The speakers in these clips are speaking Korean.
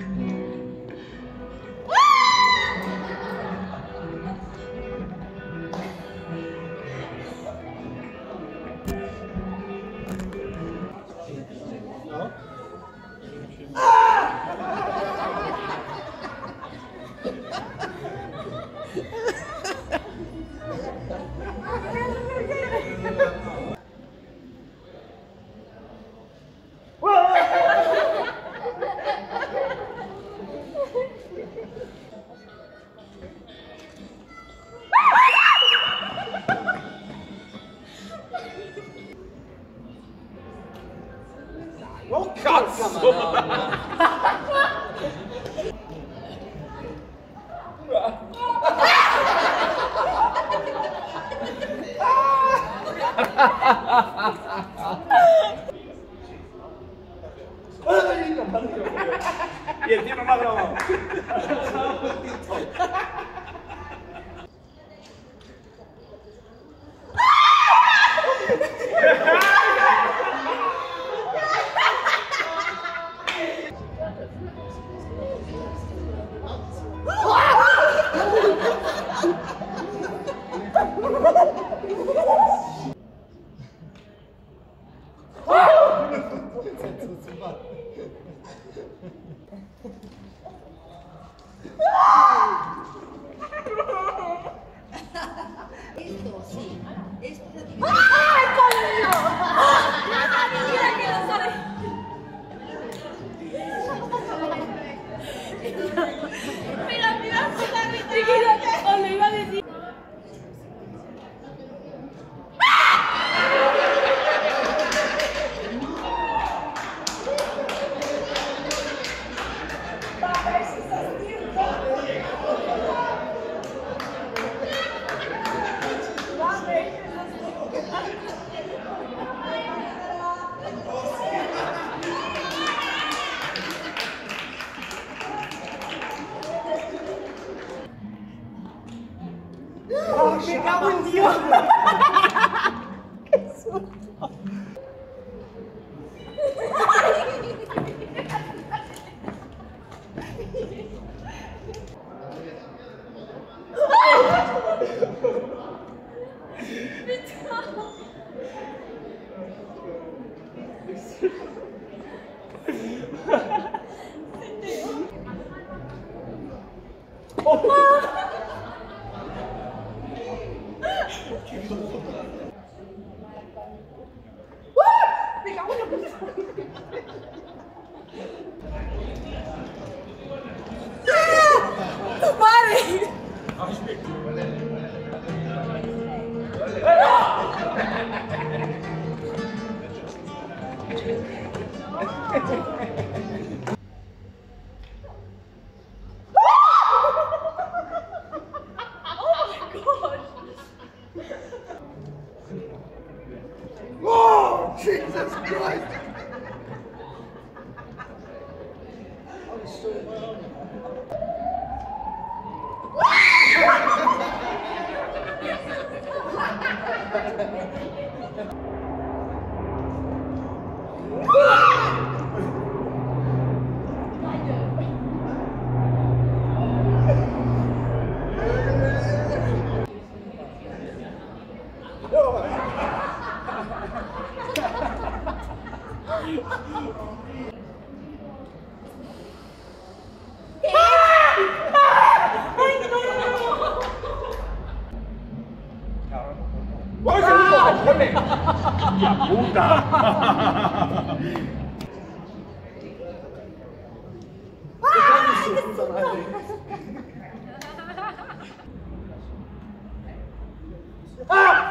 Amen. Chao. Chao, 谁敢问你？Jesus Christ. 와, 이거 원래 아! 야, 뭔가. 아!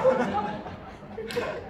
ハハハハ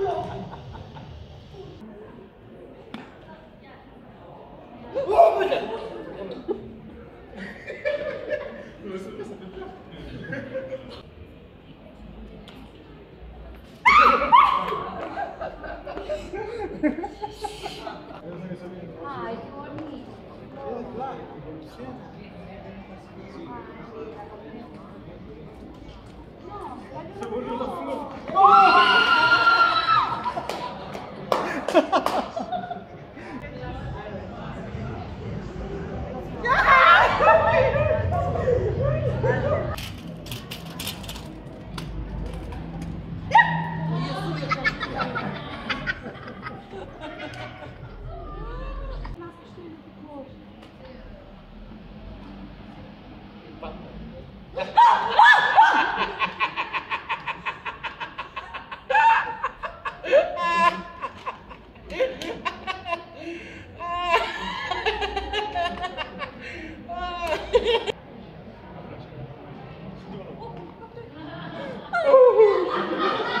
Oh,